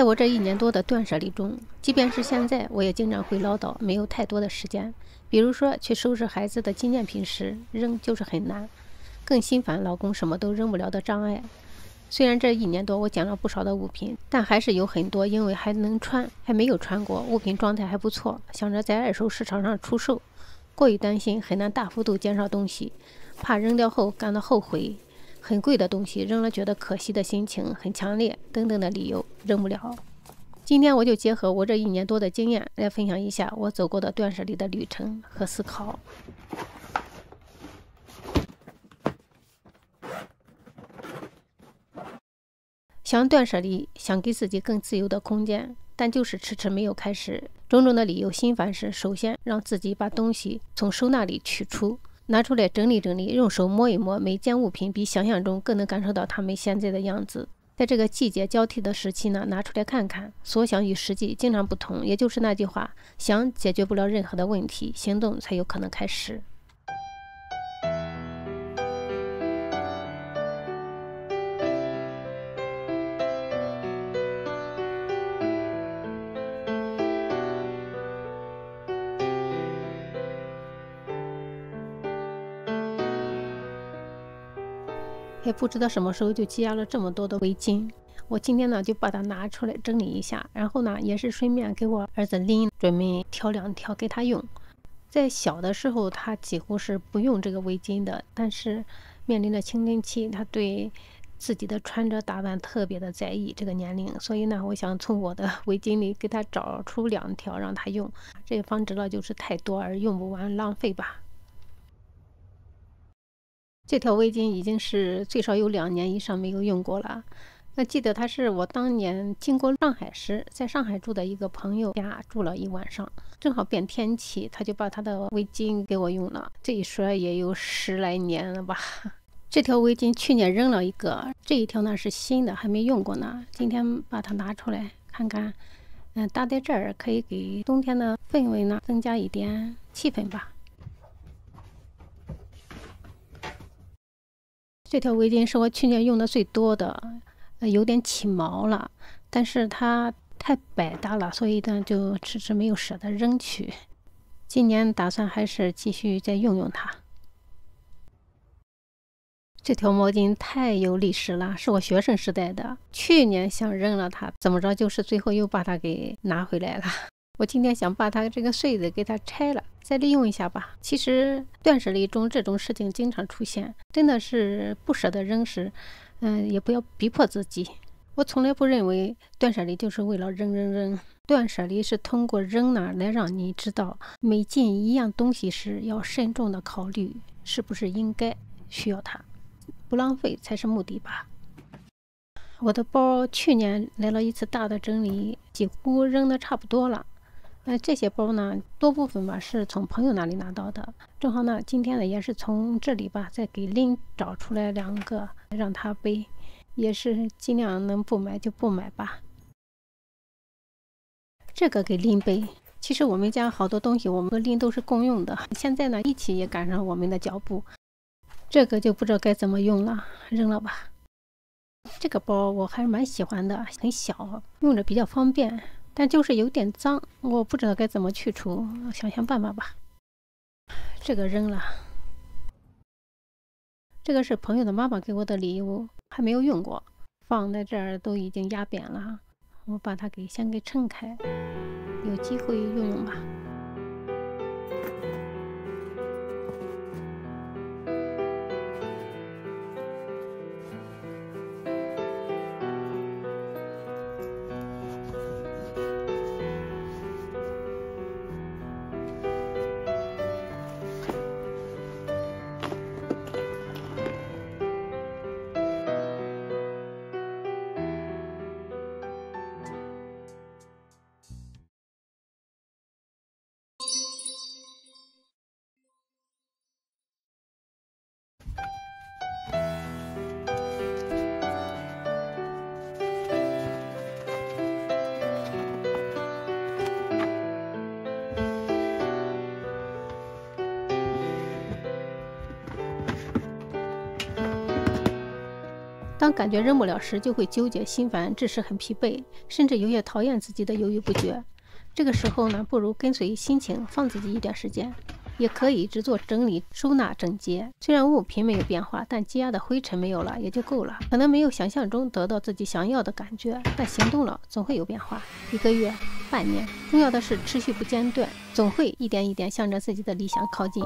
在我这一年多的断舍离中，即便是现在，我也经常会唠叨，没有太多的时间。比如说去收拾孩子的纪念品时，扔就是很难，更心烦老公什么都扔不了的障碍。虽然这一年多我捡了不少的物品，但还是有很多因为还能穿，还没有穿过，物品状态还不错，想着在二手市场上出售。过于担心，很难大幅度减少东西，怕扔掉后感到后悔，很贵的东西扔了觉得可惜的心情很强烈，等等的理由扔不了。今天我就结合我这一年多的经验来分享一下我走过的断舍离的旅程和思考。想断舍离，想给自己更自由的空间，但就是迟迟没有开始。种种的理由，心烦时，首先让自己把东西从收纳里取出，拿出来整理整理，用手摸一摸每件物品，比想象中更能感受到他们现在的样子。在这个季节交替的时期呢，拿出来看看，所想与实际经常不同。也就是那句话，想解决不了任何的问题，行动才有可能开始。也不知道什么时候就积压了这么多的围巾，我今天呢就把它拿出来整理一下，然后呢也是顺便给我儿子拎，准备挑两条给他用。在小的时候，他几乎是不用这个围巾的，但是面临着青春期，他对自己的穿着打扮特别的在意。这个年龄，所以呢，我想从我的围巾里给他找出两条让他用，这也防止了就是太多而用不完浪费吧。这条围巾已经是最少有两年以上没有用过了。那记得它是我当年经过上海时，在上海住的一个朋友家住了一晚上，正好变天气，他就把他的围巾给我用了。这一说也有十来年了吧。这条围巾去年扔了一个，这一条呢是新的，还没用过呢。今天把它拿出来看看，嗯，搭在这儿可以给冬天的氛围呢增加一点气氛吧。这条围巾是我去年用的最多的，有点起毛了，但是它太百搭了，所以呢就迟迟没有舍得扔去。今年打算还是继续再用用它。这条毛巾太有历史了，是我学生时代的，去年想扔了它，怎么着就是最后又把它给拿回来了。我今天想把它这个穗子给它拆了，再利用一下吧。其实断舍离中这种事情经常出现，真的是不舍得扔时，嗯，也不要逼迫自己。我从来不认为断舍离就是为了扔扔扔，断舍离是通过扔呢来让你知道，每进一样东西时要慎重的考虑是不是应该需要它，不浪费才是目的吧。我的包去年来了一次大的整理，几乎扔的差不多了。那这些包呢，多部分吧是从朋友那里拿到的，正好呢，今天呢也是从这里吧，再给林找出来两个让他背，也是尽量能不买就不买吧。这个给林背，其实我们家好多东西我们和林都是共用的，现在呢一起也赶上我们的脚步，这个就不知道该怎么用了，扔了吧。这个包我还是蛮喜欢的，很小，用着比较方便。但就是有点脏，我不知道该怎么去除，想想办法吧。这个扔了，这个是朋友的妈妈给我的礼物，还没有用过，放在这儿都已经压扁了，我把它给先给撑开，有机会用用吧。感觉扔不了时，就会纠结、心烦，致使很疲惫，甚至有些讨厌自己的犹豫不决。这个时候呢，不如跟随心情，放自己一点时间。也可以只做整理、收纳、整洁。虽然物品没有变化，但积压的灰尘没有了也就够了。可能没有想象中得到自己想要的感觉，但行动了总会有变化。一个月、半年，重要的是持续不间断，总会一点一点向着自己的理想靠近。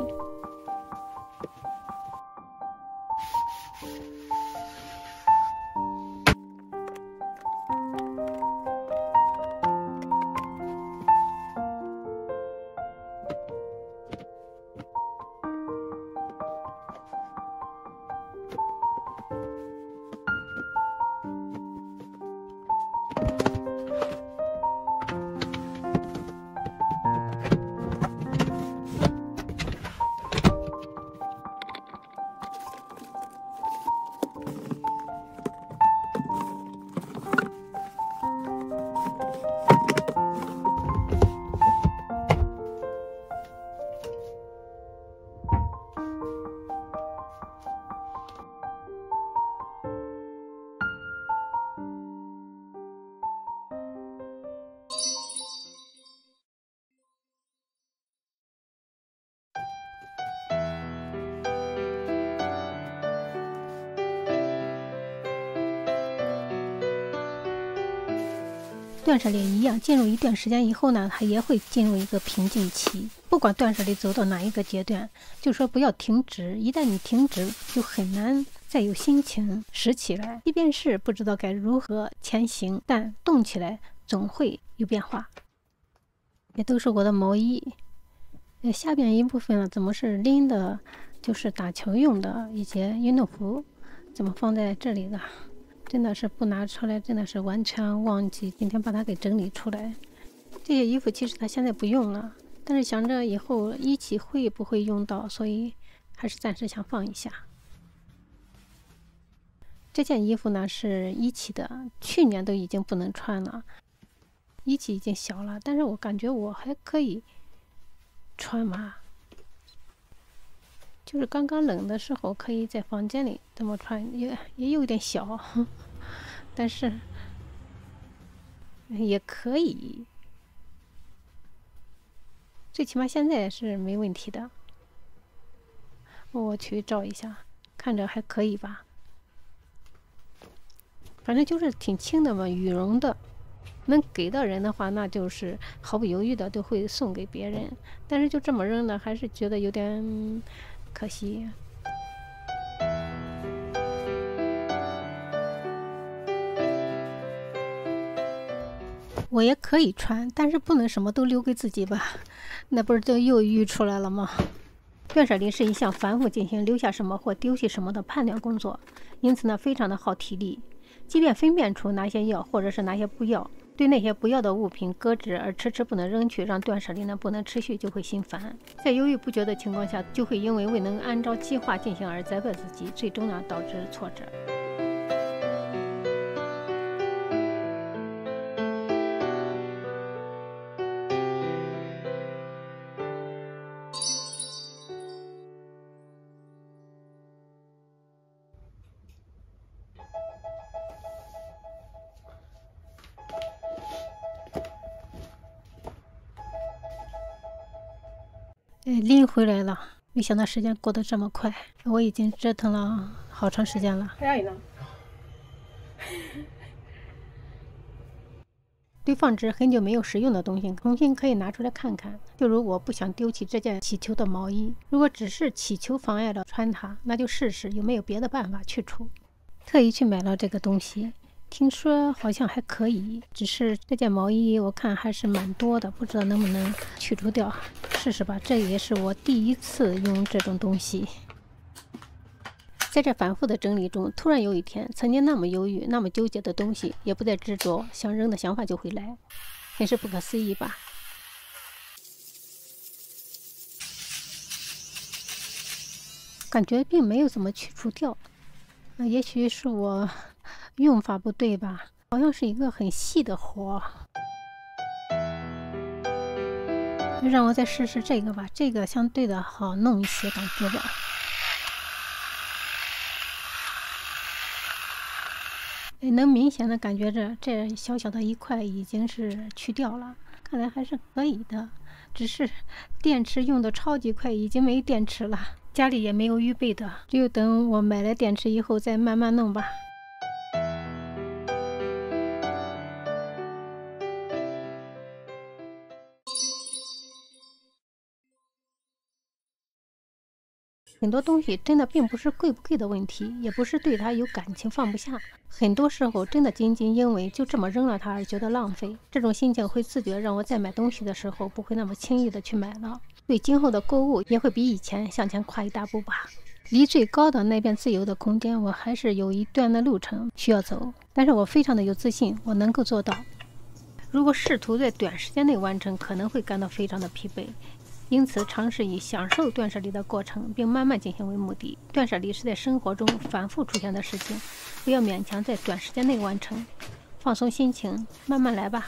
断舍离一样，进入一段时间以后呢，它也会进入一个瓶颈期。不管断舍离走到哪一个阶段，就说不要停止。一旦你停止，就很难再有心情拾起来。即便是不知道该如何前行，但动起来总会有变化。也都是我的毛衣。呃，下边一部分呢，怎么是拎的？就是打球用的一些运动服，怎么放在这里的？真的是不拿出来，真的是完全忘记。今天把它给整理出来。这些衣服其实他现在不用了，但是想着以后一起会不会用到，所以还是暂时想放一下。这件衣服呢是一起的，去年都已经不能穿了，一起已经小了，但是我感觉我还可以穿嘛。就是刚刚冷的时候，可以在房间里这么穿，也也有点小，但是也可以，最起码现在是没问题的。我去照一下，看着还可以吧。反正就是挺轻的嘛，羽绒的，能给到人的话，那就是毫不犹豫的都会送给别人。但是就这么扔的，还是觉得有点。可惜，我也可以穿，但是不能什么都留给自己吧？那不是就又预出来了吗？断舍离是一项反复进行、留下什么或丢弃什么的判断工作，因此呢，非常的耗体力。即便分辨出哪些要，或者是哪些不要。对那些不要的物品搁置而迟迟不能扔去，让断舍离呢不能持续，就会心烦。在犹豫不决的情况下，就会因为未能按照计划进行而责怪自己，最终呢导致挫折。哎，拎回来了！没想到时间过得这么快，我已经折腾了好长时间了。还有呢。对放置很久没有使用的东西，重新可以拿出来看看。就如我不想丢弃这件起球的毛衣，如果只是起球妨碍了穿它，那就试试有没有别的办法去除。特意去买了这个东西。听说好像还可以，只是这件毛衣我看还是蛮多的，不知道能不能去除掉，试试吧。这也是我第一次用这种东西。在这反复的整理中，突然有一天，曾经那么犹豫、那么纠结的东西，也不再执着，想扔的想法就会来，很是不可思议吧？感觉并没有怎么去除掉，那也许是我。用法不对吧？好像是一个很细的活，让我再试试这个吧。这个相对的好弄一些，感觉的。能明显的感觉着这小小的一块已经是去掉了，看来还是可以的。只是电池用的超级快，已经没电池了，家里也没有预备的，只有等我买了电池以后再慢慢弄吧。很多东西真的并不是贵不贵的问题，也不是对它有感情放不下。很多时候，真的仅仅因为就这么扔了它而觉得浪费。这种心情会自觉让我在买东西的时候不会那么轻易的去买了，对今后的购物也会比以前向前跨一大步吧。离最高的那片自由的空间，我还是有一段的路程需要走，但是我非常的有自信，我能够做到。如果试图在短时间内完成，可能会感到非常的疲惫。因此，尝试以享受断舍离的过程，并慢慢进行为目的。断舍离是在生活中反复出现的事情，不要勉强在短时间内完成，放松心情，慢慢来吧。